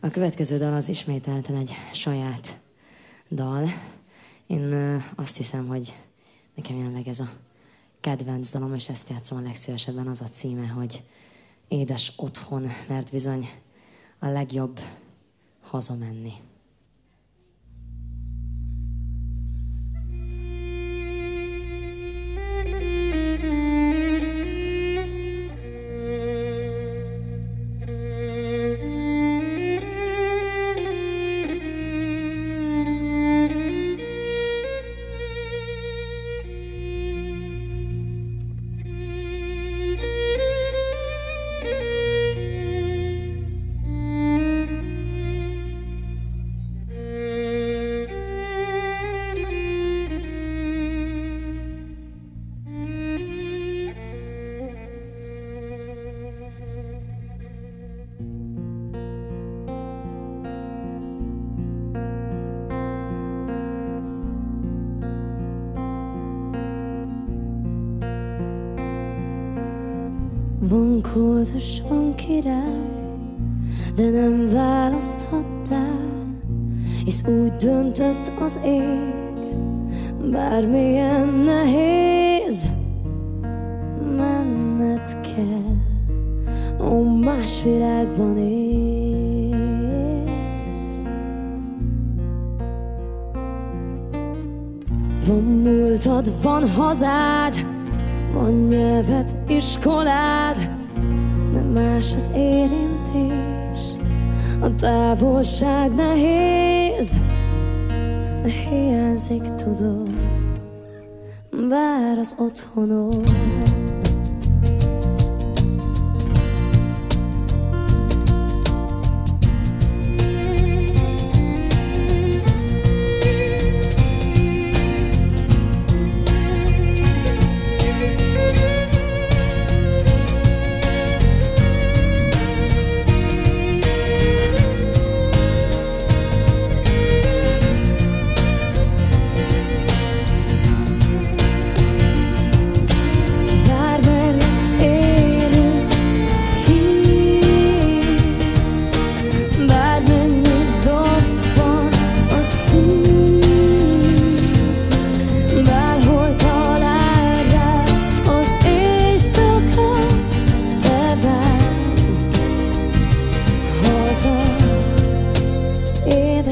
A következő dal az ismételten egy saját dal. Én azt hiszem, hogy nekem jelenleg ez a kedvenc dalom, és ezt játszom a legszívesebben, az a címe, hogy Édes otthon, mert bizony a legjobb hazamenni. Van kódos, van király, de nem választhattál, hisz úgy döntött az ég, bármilyen nehéz, menned kell, ó, más világban élsz. Van múltad, van hazád, van nyelved, iskolád, nem más az érintés. A távolság nehéz, de hiányzik, tudod, vár az otthonod.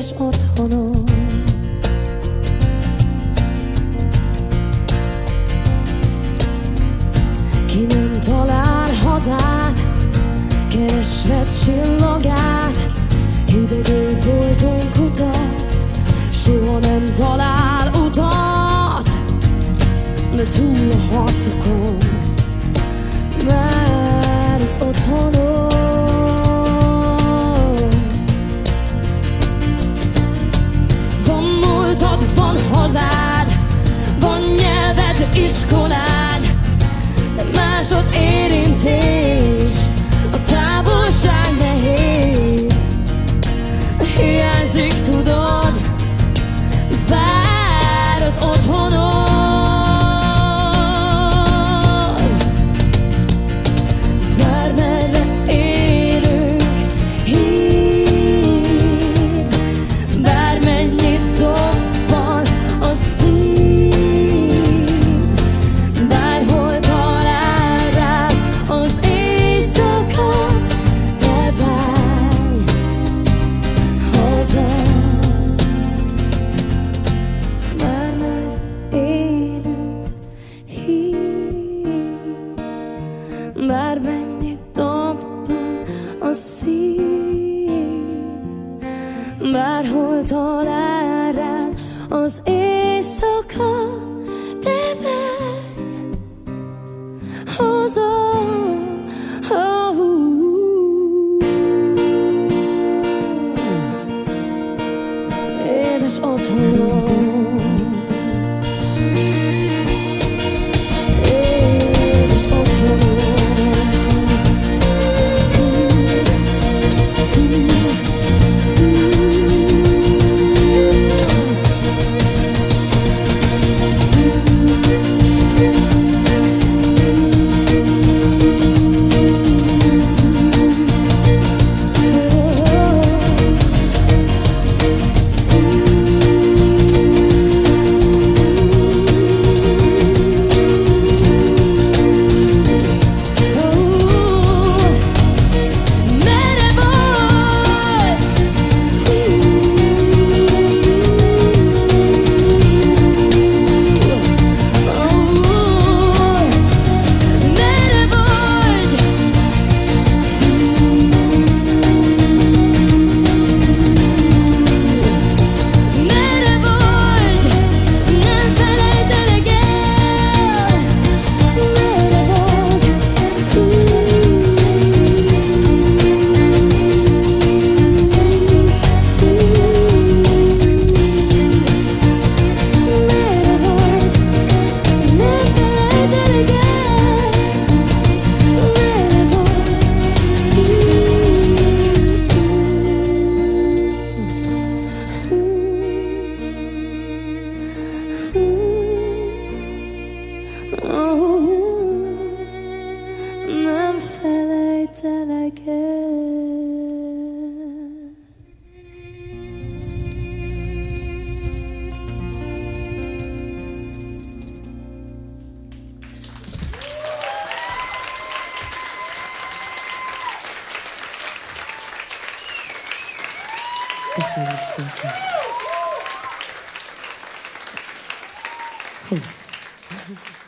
színes otthonom. Ki nem talál hazát, keresve csillagát, hidegét bolton kutat, soha nem talál utat, de túl a harcokon. mennyit dobban a szív. Bárhol talál rád az éjszaka, the son of Silky. Cool.